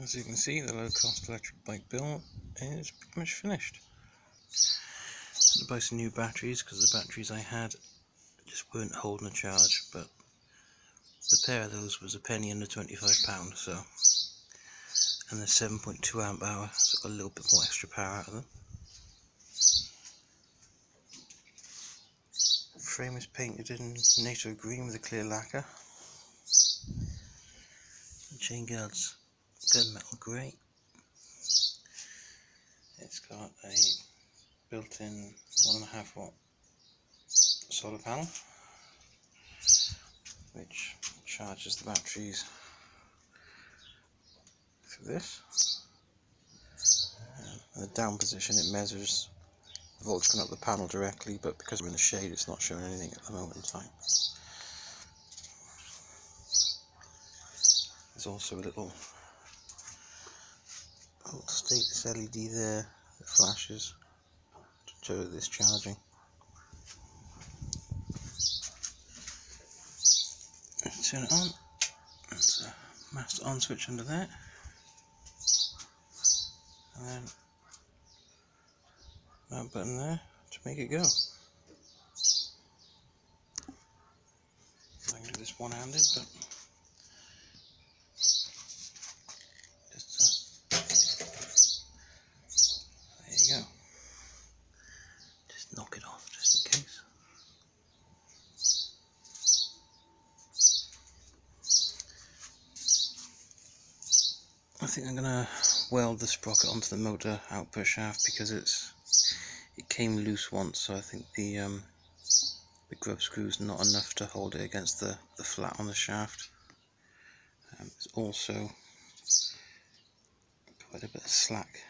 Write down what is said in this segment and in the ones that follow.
As you can see, the low-cost electric bike build is pretty much finished. Had to buy some new batteries because the batteries I had just weren't holding a charge, but the pair of those was a penny under £25, so and they're 7.2 amp hour, so got a little bit more extra power out of them. The frame is painted in NATO green with a clear lacquer. Chain guards gunmetal grey. It's got a built-in one and a half watt solar panel which charges the batteries through this. in the down position it measures the voltage coming up the panel directly but because we're in the shade it's not showing anything at the moment in time. There's also a little little this LED there that flashes to show that it's charging. Turn it on. There's a master on switch under there. And then that button there to make it go. I can do this one-handed, but knock it off just in case. I think I'm gonna weld the sprocket onto the motor output shaft because it's it came loose once so I think the um, the grub screw's not enough to hold it against the, the flat on the shaft. Um, there's also quite a bit of slack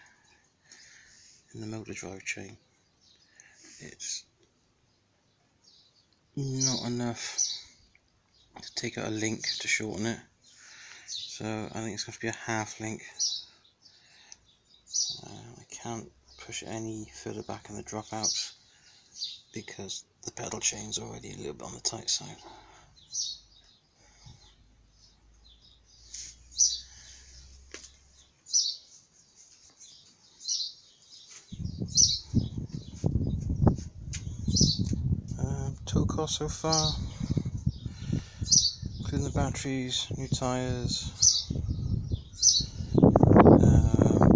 in the motor drive chain it's not enough to take out a link to shorten it so I think it's going to be a half link. Uh, I can't push any further back in the dropouts because the pedal chain's already a little bit on the tight side. Total cost so far including the batteries, new tyres, uh,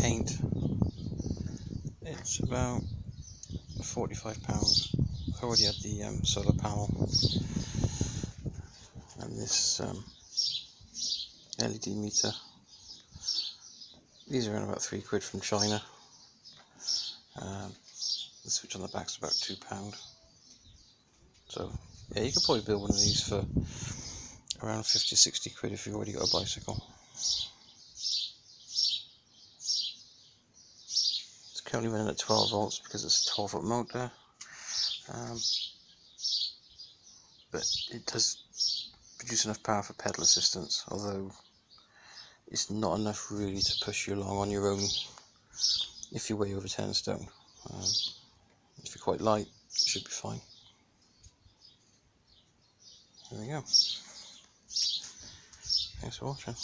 paint. It's about £45 I already had the um, solar panel. And this um, LED meter. These are in about three quid from China. Um, the switch on the back is about two pound. So yeah, you could probably build one of these for around 50 60 quid if you've already got a bicycle. It's currently running at 12 volts because it's a 12 volt motor. Um, but it does produce enough power for pedal assistance, although it's not enough really to push you along on your own if you weigh over 10 stone. Um, if you're quite light, it should be fine. There we go. Thanks for watching.